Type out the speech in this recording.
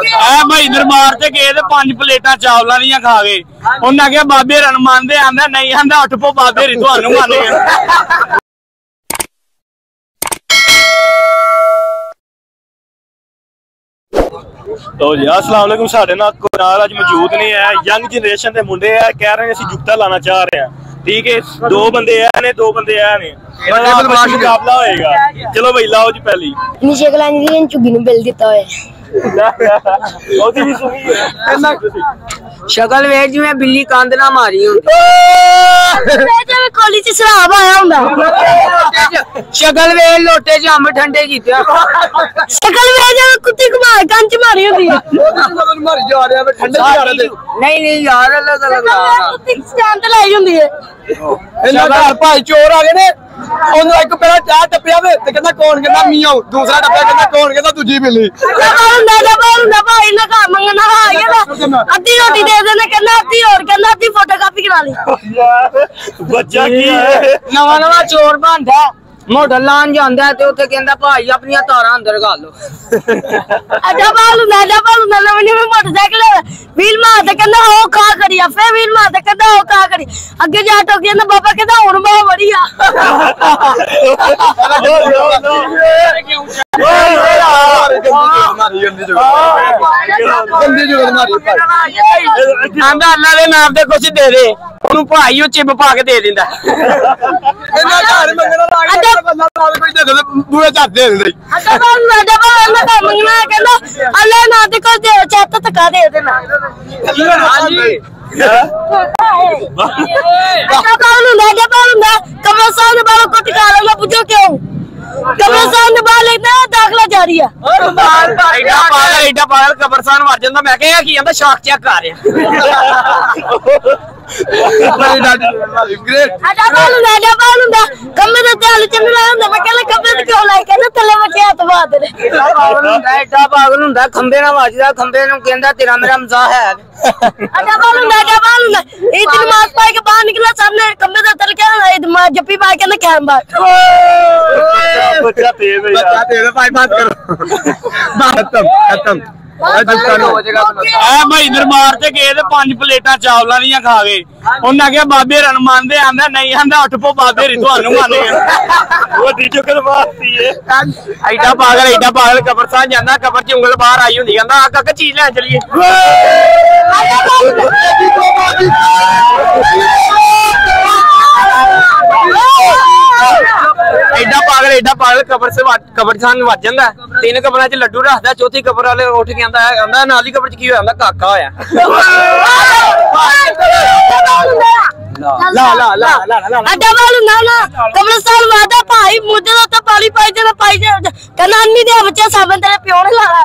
ਐ ਮਹਿੰਦਰ ਮਾਰ ਤੇ ਗਏ ਤੇ ਪੰਜ ਪਲੇਟਾਂ ਚਾਵਲਾਂ ਦੀਆਂ ਖਾ ਗਏ। ਉਹਨਾਂ ਕਿਹਾ ਬਾਬੇ ਰਨ ਮੰਨਦੇ ਆਂਦਾ ਨਹੀਂ ਆਂਦਾ ਉੱਠ ਪੋ ਬਾਬੇ ਰੀ ਤੁਹਾਨੂੰ ਮੰਨ ਗਏ ਤੋ ਜੀ ਅਸਲਾਮ ਵਾਲੇਕੁਮ ਸਾਡੇ ਨਾਲ ਕੋਈ ਨਾਲ ਅੱਜ ਮੌਜੂਦ ਨਹੀਂ ਹੈ। ਯੰਗ ਜਨਰੇਸ਼ਨ ਦੇ ਮੁੰਡੇ ਆ ਕਹਿ ਰਹੇ ਨੇ ਅਸੀਂ ਜੁੱਤਾ ਲਾਣਾ ਚਾਹ ਰਹੇ ਹਾਂ। ਠੀਕ ਹੈ ਦੋ ਬੰਦੇ ਆ ਨੇ ਦੋ ਬੰਦੇ ਆ ਨੇ। ਬੜਾ ਆਪਸ ਵਿੱਚ ਮੁਕਾਬਲਾ ਹੋਏਗਾ। ਚਲੋ ਬਈ ਲਾਓ ਜੀ ਪਹਿਲੀ। ਨੀਚੇ ਕਲਾਂਗੀ ਦੀ ਚੁੱਗੀ ਨੂੰ ਬਿੱਲ ਦਿੱਤਾ ਹੋਇਆ। ਉਹਦੀ ਵੀ ਸੁਣੀ ਹੈ ਸ਼ਕਲ ਵੇਖ ਜਿਵੇਂ ਬਿੱਲੀ ਕੰਧ ਨਾ ਮਾਰੀ ਹੁੰਦੀ। ਮੈਂ ਜਿਵੇਂ ਕੋਲੀ ਚ ਸ਼ਰਾਬ ਆਇਆ ਹੁੰਦਾ। ਸ਼ਕਲ ਵੇਖ ਲੋਟੇ ਚ ਅੰਬ ਠੰਡੇ ਕੀਤੇ ਸ਼ਕਲ ਵੇ ਜਿਵੇਂ ਕੁੱਤੀ ਘੁਮਾ ਕੰਚ ਮਾਰੀ ਹੁੰਦੀ। ਹੈ ਮਰ ਜਾ ਰਿਹਾ ਵੇ ਠੰਡੇ ਚ ਜਾ ਰਹੇ ਤੇ ਨਹੀਂ ਨਹੀਂ ਯਾਰ ਅਲੱਗ ਅਲੱਗ ਕੁੱਤੀ ਸਟੈਂਡ ਤੇ ਲਾਈ ਹੁੰਦੀ ਹੈ ਇਹਨਾਂ ਘਰ ਭਾਈ ਚੋਰ ਆ ਗਏ ਨੇ। ਉਹਨੂੰ ਇੱਕ ਪਹਿਲਾਂ ਚਾਹ ਟੱਪਿਆ ਵੇ ਤੇ ਕਹਿੰਦਾ ਕੌਣ ਕਹਿੰਦਾ ਮੀਆਉ ਦੂਸਰਾ ਟੱਪਿਆ ਕਹਿੰਦਾ ਕੌਣ ਕਹਿੰਦਾ ਦੂਜੀ ਬਿੱਲੀ ਡਬਲ ਹੁੰਦਾ ਡਬਲ ਹੁੰਦਾ ਭਾਈ ਨਾ ਘਰ ਮੰਗਣਾ ਆ ਗਿਆ ਨਾ ਅੱਧੀ ਰੋਟੀ ਦੇ ਦੇਣਾ ਕਹਿੰਦਾ ਅੱਧੀ ਹੋਰ ਕਹਿੰਦਾ ਅੱਧੀ ਫੋਟੋਕਾਪੀ ਕਰਾ ਲਈ। ਬੱਚਾ ਕੀ ਹੈ? ਨਵਾਂ ਨਵਾਂ ਚੋਰ ਬਣਦਾ। ਮੋਟਰ ਲਾਣ ਜਾਂਦਾ ਤੇ ਉੱਥੇ ਕਹਿੰਦਾ ਭਾਈ ਆਪਣੀਆਂ ਤਾਰਾਂ ਅੰਦਰ ਕਰ ਲਓ। ਡਬਲ ਹੁੰਦਾ ਡਬਲ ਹੁੰਦਾ ਨਵੇਂ ਨਵੇਂ ਮੋਟਰਸਾਈਕਲ ਵੀਲ ਮਾਰ ਤੇ ਕਹਿੰਦਾ ਉਹ ਕਾ ਕਰੀ ਆ। ਫੇ ਵੀਲ ਮਾਰ ਤੇ ਕਹਿੰਦਾ ਉਹ ਕਾ ਕਰੀ ਅੱਗੇ ਜਾ ਟੋਕ ਜਾਂਦਾ ਬਾਬਾ ਕਹਿੰਦਾ ਹੁਣ ਮਾਰੀ ਭਾਈ ਆਂਦਾ ਅੱਲਾ ਦੇ ਨਾਮ ਤੇ ਕੁਝ ਦੇ ਦੇ। ਉਹਨੂੰ ਭਾਈ ਉਹ ਚਿਪ ਪਾ ਕੇ ਦੇ ਦਿੰਦਾ। ਇਹਨਾਂ ਘਰ ਮੰਗਣਾ ਲੱਗ ਗਿਆ ਦੇ ਦੇ ਬੂਹੇ ਝੱਟ ਦੇ ਦਿੰਦੇ ਮੰਗਣਾ ਕਹਿੰਦਾ ਅੱਲਾ ਨਾ ਤੇ ਦੇ ਚੱਤ ਧੱਕਾ ਦੇ ਦੇਣਾ ਹਾਂਜੀ। ਹੁੰਦਾ ਕੁੱਟ ਕਾ ਪੁੱਛੋ ਕਿਉਂ? ਕਬਰਸਤਾਨ ਦੇ ਦਾਖਲਾ ਜਾਰੀ ਆ। ਐਡਾ ਪਾਗਲ ਐਡਾ ਪਾਗਲ ਕਬਰਸਤਾਨ ਮਰ ਜਾਂਦਾ ਮੈਂ ਕਿਹਾ ਕੀ ਕਹਿੰਦਾ ਸ਼ਾਕ ਚੈੱਕ ਕਰ ਰਿਹਾ। ਗ੍ਰੇਟ ਸਾਡਾ ਬਾਲ ਹੁੰਦਾ ਡਬਲ ਹੁੰਦਾ ਕੰਮੇ ਦੇ ਤੇਲ ਚੰਨਾ ਹੁੰਦਾ ਮੈਂ ਕਹਿੰਦਾ ਕੰਮੇ ਤੇ ਕਿਉਂ ਲਾਈ ਕਹਿੰਦਾ ਥੱਲੇ ਬੱਚੇ ਹੱਥ ਬਾਦ ਨੇ ਖੰਬੇ ਵੱਜਦਾ ਖੰਬੇ ਨੂੰ ਕਹਿੰਦਾ ਤੇਰਾ ਮੇਰਾ ਮਜ਼ਾਕ ਹੈ। ਸਾਡਾ ਬਾਲ ਹੁੰਦਾ ਡਬਲ ਹੁੰਦਾ ਇਹ ਦਿਨ ਮਾਸ ਪਾਈ ਕੇ ਬਾਹਰ ਨਿਕਲਾ ਸਾਹਮਣੇ ਕੰਮੇ ਦਾ ਤਲ ਕਹਿੰਦਾ ਇਹ ਦਿਮਾਗ ਜੱਪੀ ਪਾ ਕੇ ਕਹਿੰਦਾ ਕੈਮ ਬਾਹਰ। ਬੱਚਾ ਤੇਜ਼ ਹੈ ਬੱਚਾ ਯਾਰ ਤੇਰੇ ਭਾਈ ਬਾਤ ਕਰੋ। ਖਤਮ ਖਤਮ। ਨੂੰ ਐ ਮਹਿੰਦਰ ਮਾਰ ਤੇ ਗਏ ਤੇ ਪੰਜ ਪਲੇਟਾਂ ਚਾਵਲਾਂ ਦੀਆਂ ਖਾ ਗਏ। ਉਹਨਾਂ ਕਿਹਾ ਬਾਬੇ ਰਨ ਮੰਨਦੇ ਆਂਦਾ ਨਹੀਂ ਆਂਦਾ ਉੱਠ ਪੋ ਬਾਬੇ ਰੀ ਤੁਹਾਨੂੰ ਮੰਨ ਗਏ ਉਹ ਦੀ ਚੁੱਕਲ ਮਾਰਤੀ ਏ ਐਡਾ ਪਾਗਲ ਐਡਾ ਪਾਗਲ ਕਬਰਸਤਾਨ ਜਾਂਦਾ ਕਬਰ ਚ ਉਂਗਲ ਬਾਹਰ ਆਈ ਹੁੰਦੀ ਕਹਿੰਦਾ ਆ ਕੱਕ ਚੀਜ਼ ਲੈਣ ਚਲੀਏ। ਐਡਾ ਪਾਗਲ ਐਡਾ ਪਾਗਲ ਕਬਰ ਸੇ ਕਬਰਸਤਾਨ ਵੱਜ ਜਾਂਦਾ। ਤਿੰਨ ਕਬਰਾਂ 'ਚ ਲੱਡੂ ਰੱਖਦਾ ਚੌਥੀ ਕਬਰ ਵਾਲੇ ਉੱਠ ਕੇ ਆਂਦਾ ਆਂਦਾ ਨਾਲ ਹੀ ਕਬਰ 'ਚ ਕੀ ਹੋਇਆ? ਆਂਦਾ ਕਾਕਾ ਹੋਇਆ। ਲਾ ਲਾ ਲਾ ਲਾ ਲਾ ਅੱਡਾ ਵਾਲ ਨਾ ਨਾ ਕਬਰਸਤਾਨ ਵਾਦਾ ਭਾਈ ਮੁੱਦੇ ਦਾ ਤਾਂ ਪਾਲੀ ਪਾਈ ਜਾਣਾ ਪਾਈ ਜਾਣਾ ਕਹਿੰਦਾ ਅੰਨੀ ਦੇ ਬੱਚੇ ਸਾਬਨ ਤੇਰੇ ਪਿਓ ਨੇ ਲਾਇਆ।